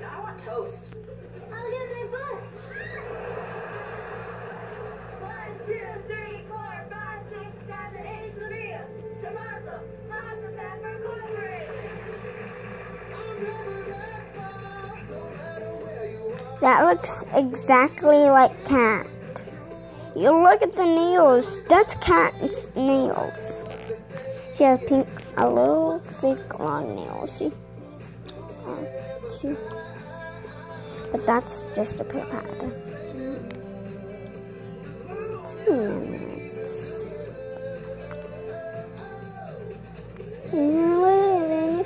Now I want toast. I'll get my book. One, two, three, four, five, six, seven, eight, Slovenia, Tomato, pasta, pepper, cornbread. That looks exactly like cat. You look at the nails. That's cat's nails. She has pink, a little fake long nails. See? Uh, see? But that's just a paper. Two minutes. Living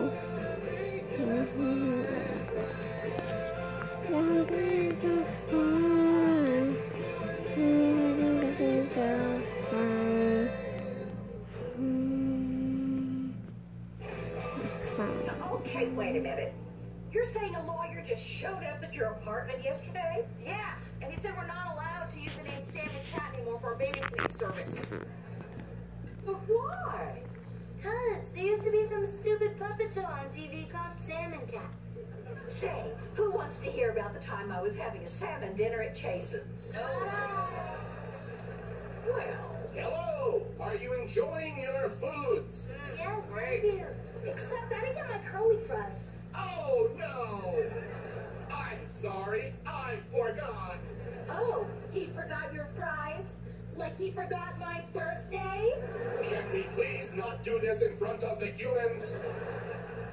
if It's fine. Okay, wait a minute. You're saying a lawyer just showed up at your apartment yesterday? Yeah, and he said we're not allowed to use the name Sam and Cat anymore for our babysitting service. Mm-hmm. But why? Cause there used to be some stupid puppet show on TV called Salmon Cat. Say, who wants to hear about the time I was having a salmon dinner at Chasen's? Well, Hello! Are you enjoying your foods? Yes, Great. thank you. Except I didn't get my curly fries. Oh no! I'm sorry, I forgot. oh, he forgot your fries? Like he forgot my birthday? Can we please not do this in front of the humans?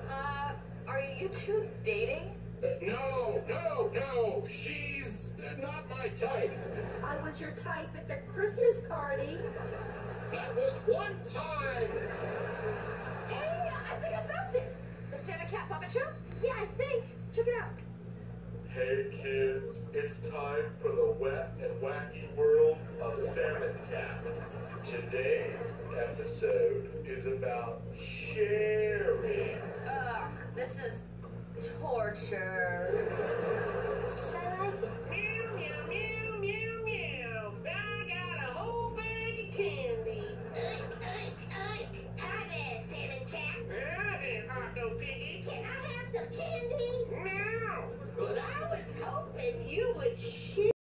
Uh, are you two dating? Uh, No, no, no! She's not my type. I was your type at the Christmas party. That was one time! Hey, I think I found it. The Sam and Cat puppet show? Yeah, I think. Check it out. Hey kids, it's time for the wet and wacky world of Salmon Cat. Today's episode is about sharing. Ugh, this is torture.